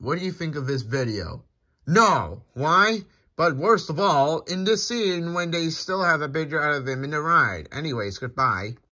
what do you think of this video? No! Why? But worst of all, in this scene when they still have a picture out of him in the ride. Anyways, goodbye.